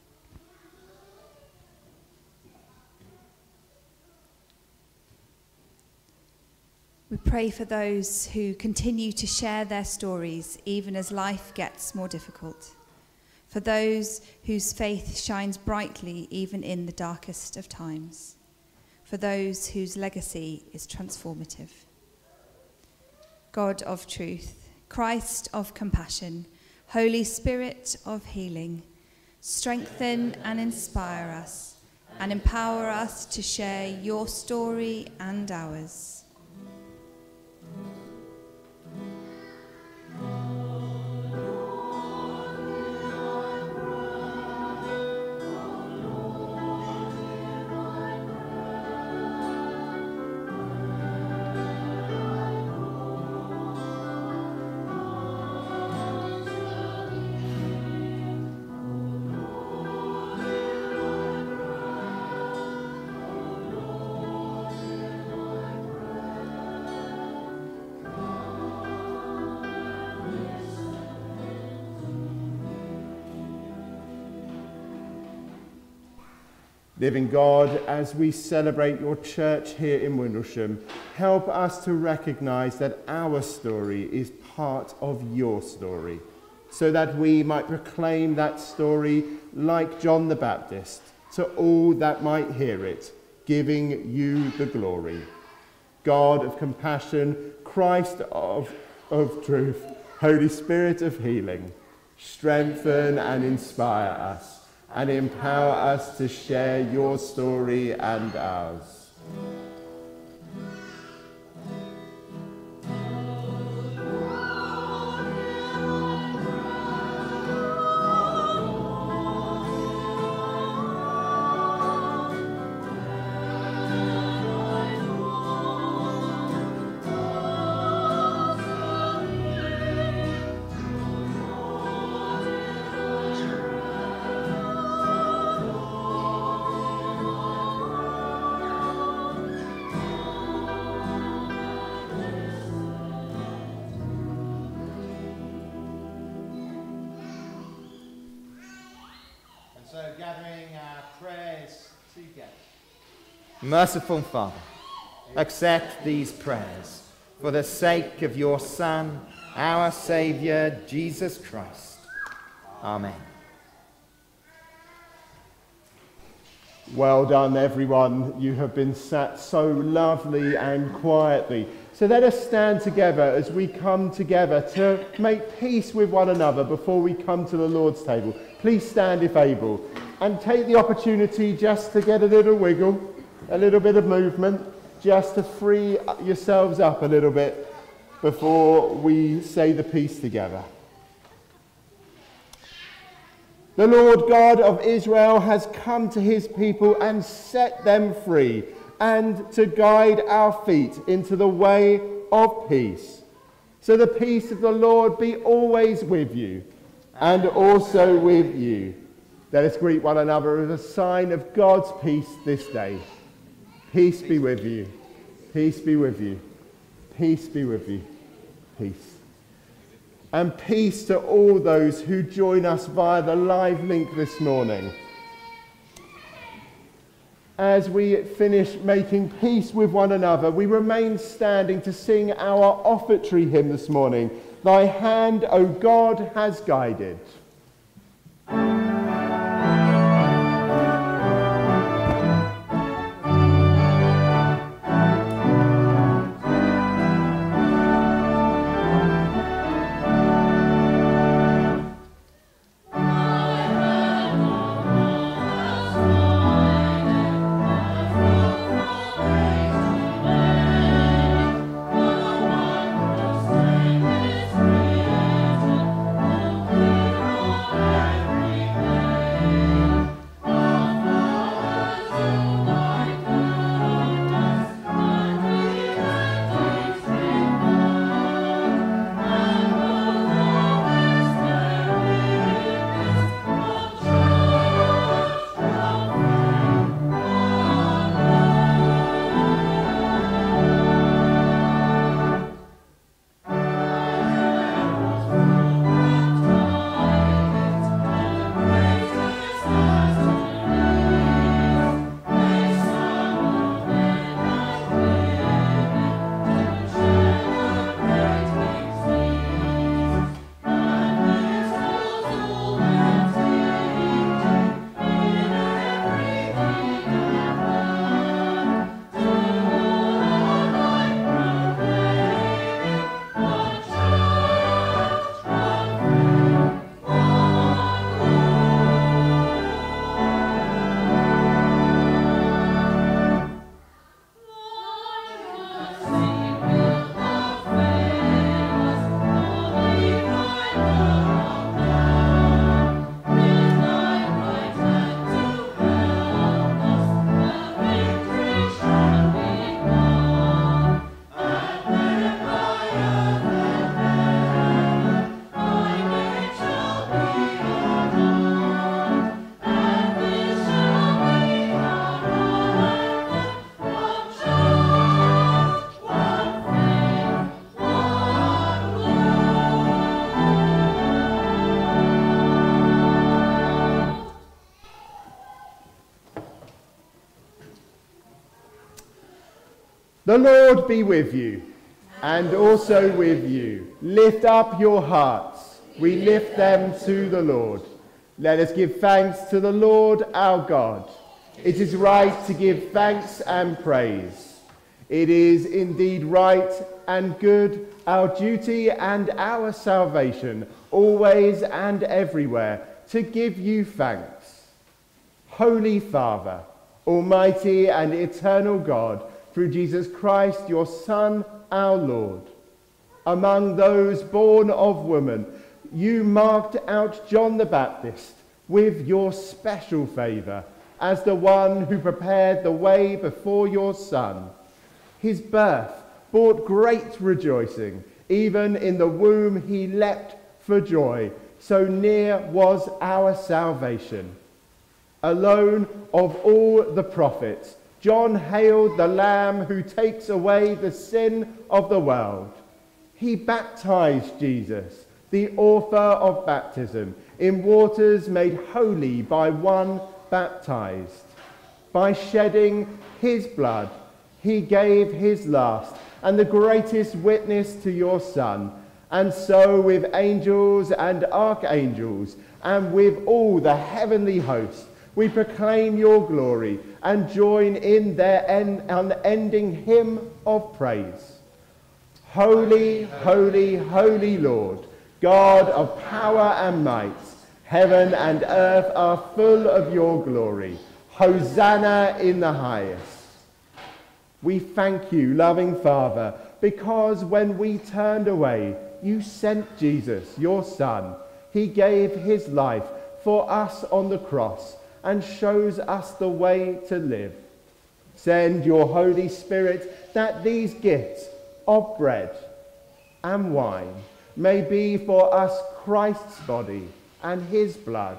We pray for those who continue to share their stories even as life gets more difficult. For those whose faith shines brightly even in the darkest of times. for those whose legacy is transformative. God of truth, Christ of compassion, Holy Spirit of healing, strengthen and inspire us and empower us to share your story and ours. Mm-hmm. Living God, as we celebrate your church here in Windlesham, help us to recognize that our story is part of your story, so that we might proclaim that story like John the Baptist to all that might hear it, giving you the glory. God of compassion, Christ of, of truth, Holy Spirit of healing, strengthen and inspire us and empower us to share your story and ours. Merciful Father, accept these prayers for the sake of your Son, our Saviour, Jesus Christ. Amen. Well done, everyone. You have been sat so lovely and quietly. So let us stand together as we come together to make peace with one another before we come to the Lord's table. Please stand if able and take the opportunity just to get a little wiggle, a little bit of movement, just to free yourselves up a little bit before we say the peace together. The Lord God of Israel has come to his people and set them free, and to guide our feet into the way of peace. So the peace of the Lord be always with you, and also with you. Let us greet one another as a sign of God's peace this day. Peace be with you. Peace be with you. Peace be with you. Peace and peace to all those who join us via the live link this morning. As we finish making peace with one another, we remain standing to sing our offertory hymn this morning. Thy hand, O God, has guided. The Lord be with you, and also with you. Lift up your hearts. We lift them to the Lord. Let us give thanks to the Lord our God. It is right to give thanks and praise. It is indeed right and good, our duty and our salvation, always and everywhere, to give you thanks. Holy Father, Almighty and eternal God, through Jesus Christ, your Son, our Lord. Among those born of woman, you marked out John the Baptist with your special favour as the one who prepared the way before your Son. His birth brought great rejoicing. Even in the womb he leapt for joy. So near was our salvation. Alone of all the prophets, John hailed the Lamb who takes away the sin of the world. He baptized Jesus, the author of baptism, in waters made holy by one baptized. By shedding his blood, he gave his last and the greatest witness to your Son. And so, with angels and archangels, and with all the heavenly hosts, we proclaim your glory and join in their unending hymn of praise. Holy, holy, holy Lord, God of power and might, heaven and earth are full of your glory. Hosanna in the highest. We thank you, loving Father, because when we turned away, you sent Jesus, your Son. He gave his life for us on the cross and shows us the way to live. Send your Holy Spirit that these gifts of bread and wine may be for us Christ's body and his blood.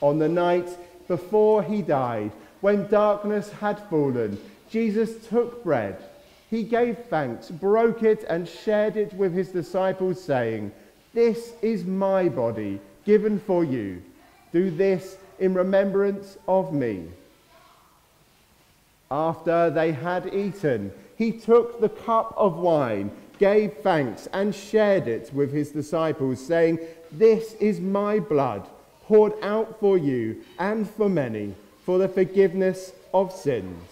On the night before he died, when darkness had fallen, Jesus took bread. He gave thanks, broke it, and shared it with his disciples, saying, This is my body given for you. Do this in remembrance of me. After they had eaten, he took the cup of wine, gave thanks, and shared it with his disciples, saying, This is my blood, poured out for you and for many, for the forgiveness of sins.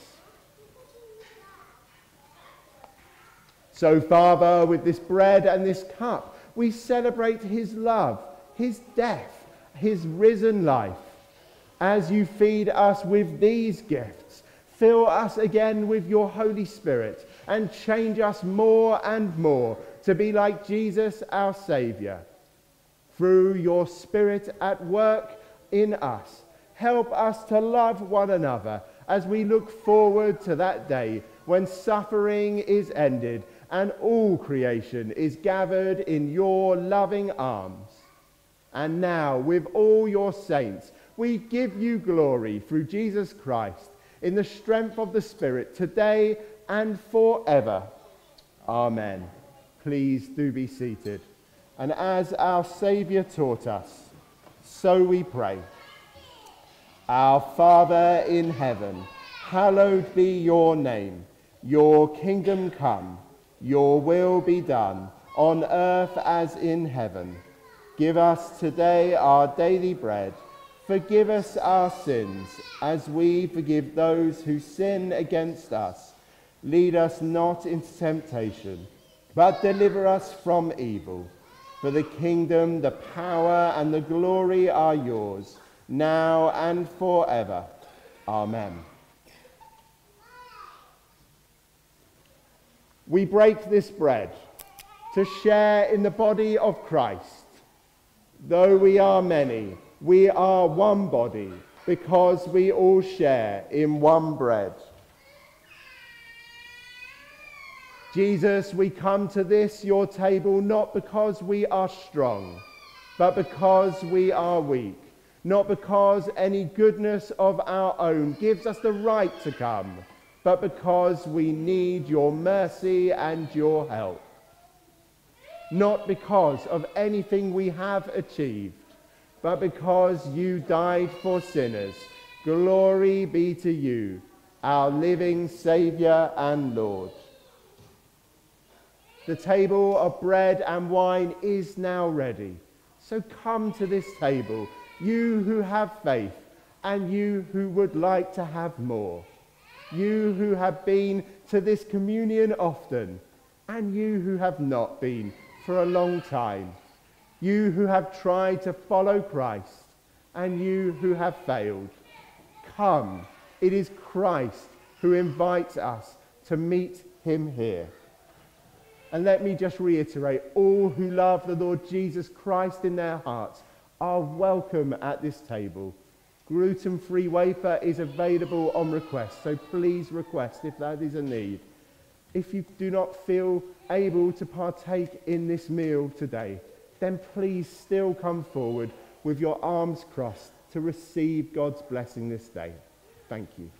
So, Father, with this bread and this cup, we celebrate his love, his death, his risen life. As you feed us with these gifts, fill us again with your Holy Spirit and change us more and more to be like Jesus, our Saviour. Through your Spirit at work in us, help us to love one another as we look forward to that day when suffering is ended and all creation is gathered in your loving arms. And now, with all your saints, we give you glory through Jesus Christ in the strength of the Spirit today and forever. Amen. Please do be seated. And as our Saviour taught us, so we pray. Our Father in heaven, hallowed be your name. Your kingdom come your will be done, on earth as in heaven. Give us today our daily bread. Forgive us our sins, as we forgive those who sin against us. Lead us not into temptation, but deliver us from evil. For the kingdom, the power, and the glory are yours, now and forever. Amen. we break this bread to share in the body of Christ. Though we are many, we are one body because we all share in one bread. Jesus, we come to this, your table, not because we are strong, but because we are weak, not because any goodness of our own gives us the right to come but because we need your mercy and your help. Not because of anything we have achieved, but because you died for sinners. Glory be to you. our living Saviour and Lord. The table of bread and wine is now ready. So come to this table, you who have faith and you who would like to have more. You who have been to this communion often and you who have not been for a long time. You who have tried to follow Christ and you who have failed. Come, it is Christ who invites us to meet him here. And let me just reiterate all who love the Lord Jesus Christ in their hearts are welcome at this table. Gluten free wafer is available on request, so please request if that is a need. If you do not feel able to partake in this meal today, then please still come forward with your arms crossed to receive God's blessing this day. Thank you.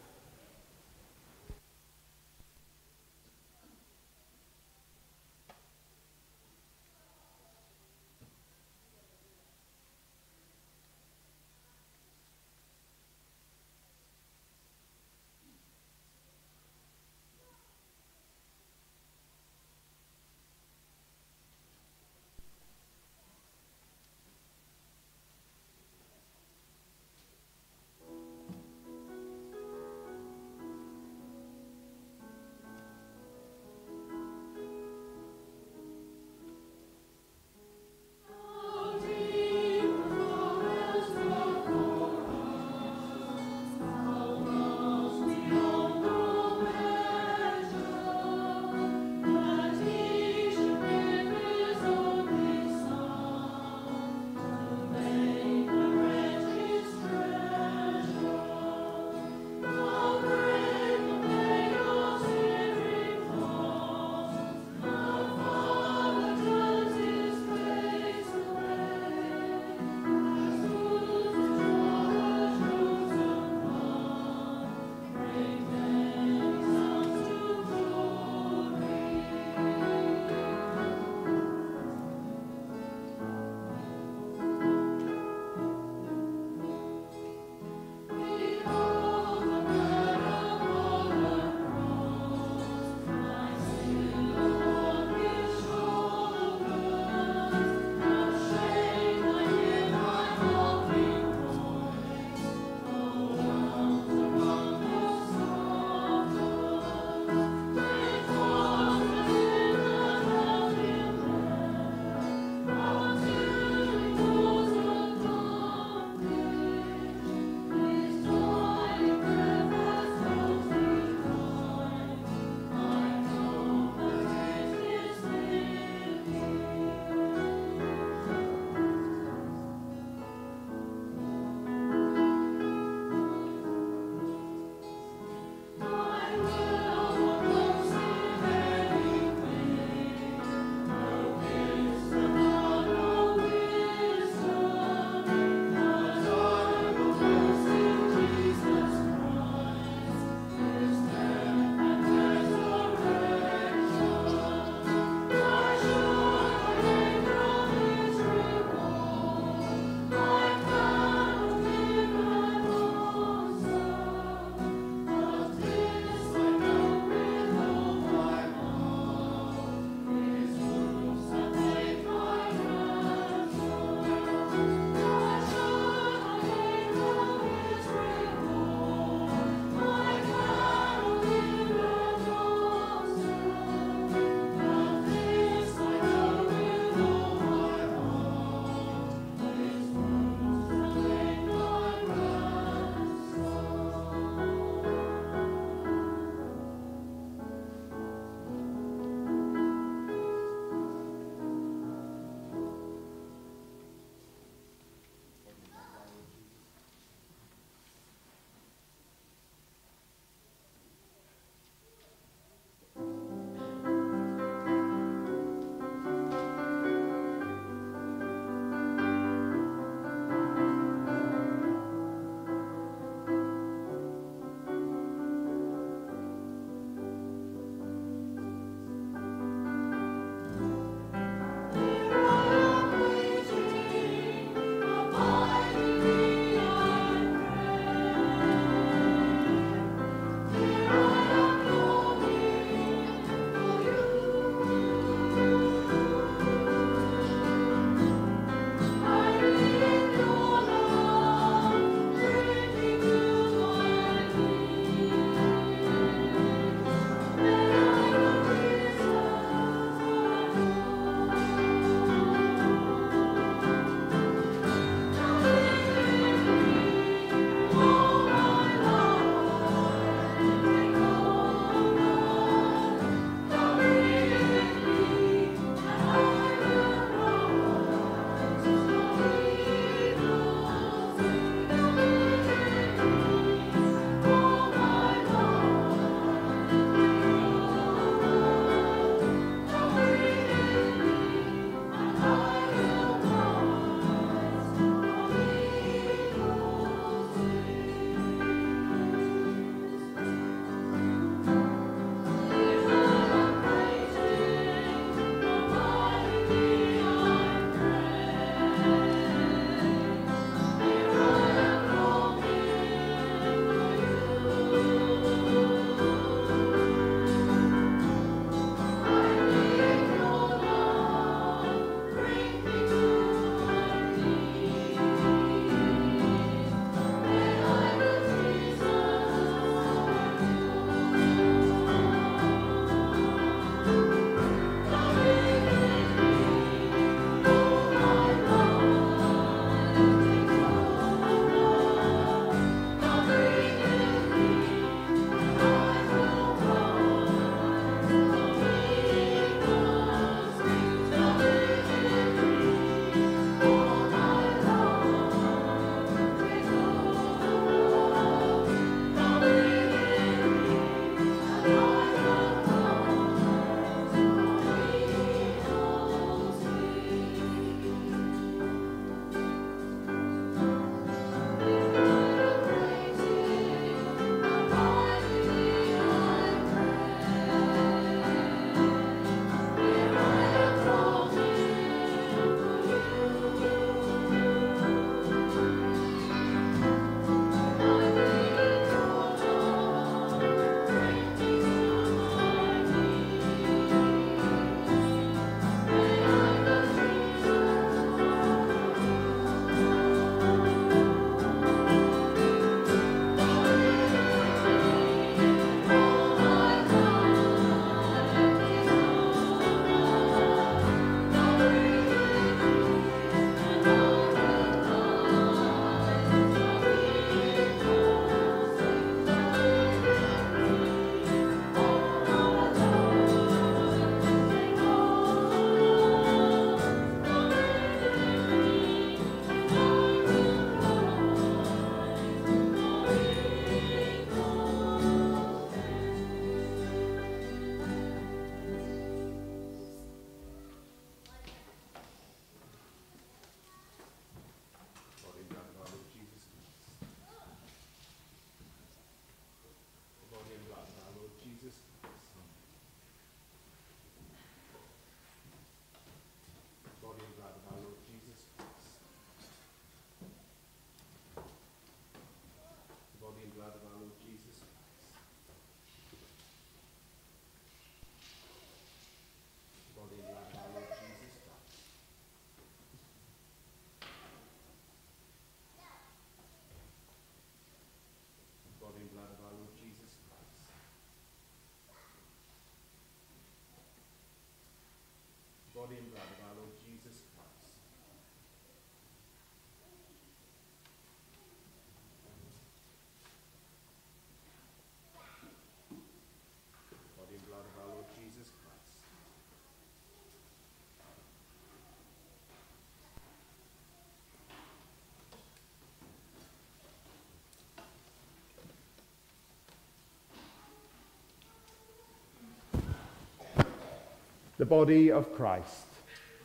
Body of Christ.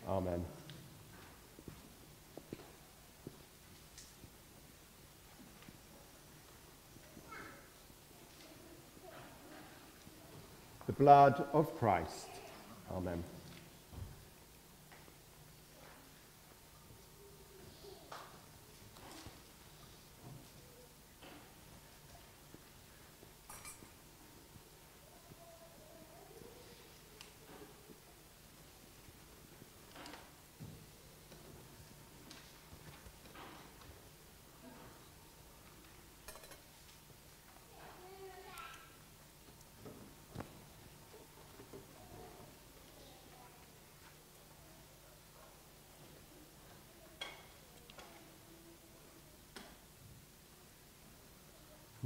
Amen. The blood of Christ. Amen.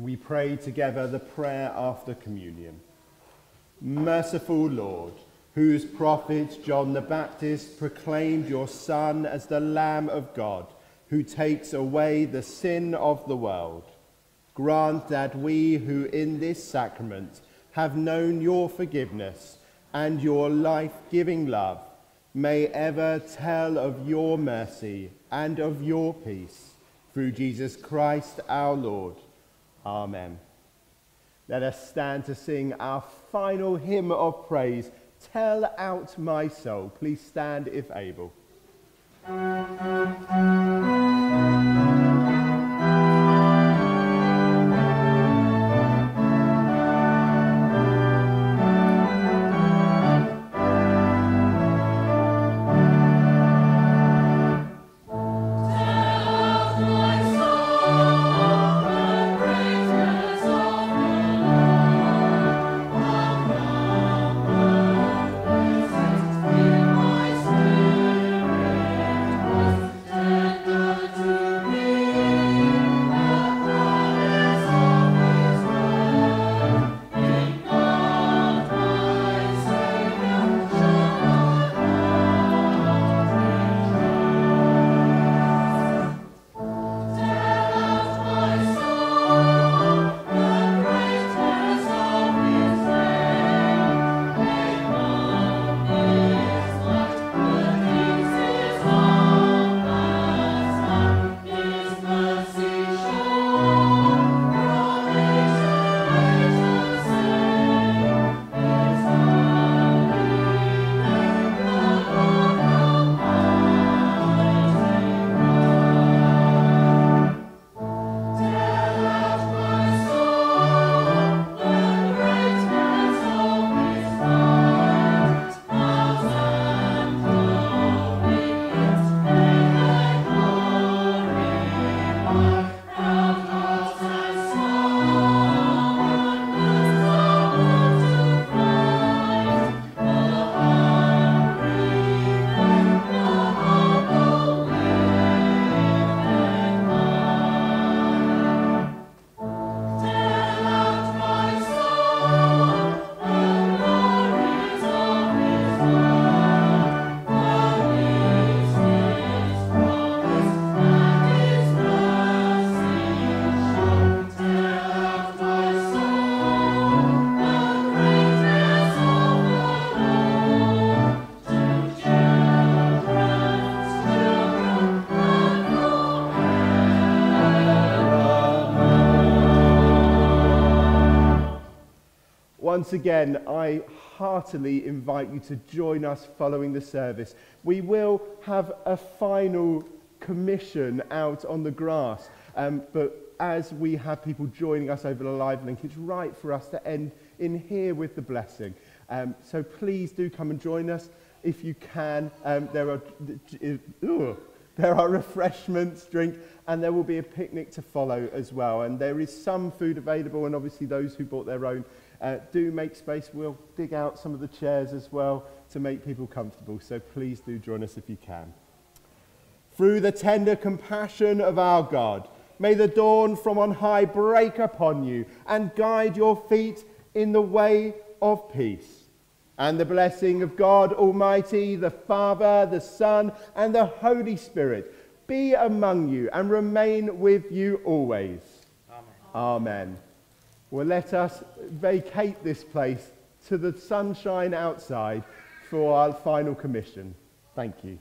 We pray together the prayer after communion. Merciful Lord, whose prophet John the Baptist proclaimed your Son as the Lamb of God, who takes away the sin of the world, grant that we who in this sacrament have known your forgiveness and your life-giving love may ever tell of your mercy and of your peace through Jesus Christ our Lord Amen. Let us stand to sing our final hymn of praise, Tell Out My Soul. Please stand if able. Once again, I heartily invite you to join us following the service. We will have a final commission out on the grass, um, but as we have people joining us over the live link, it's right for us to end in here with the blessing. Um, so please do come and join us if you can. Um, there are there are refreshments, drink, and there will be a picnic to follow as well. And there is some food available, and obviously those who bought their own uh, do make space. We'll dig out some of the chairs as well to make people comfortable. So please do join us if you can. Through the tender compassion of our God, may the dawn from on high break upon you and guide your feet in the way of peace. And the blessing of God Almighty, the Father, the Son, and the Holy Spirit be among you and remain with you always. Amen. Amen. Well, let us vacate this place to the sunshine outside for our final commission. Thank you.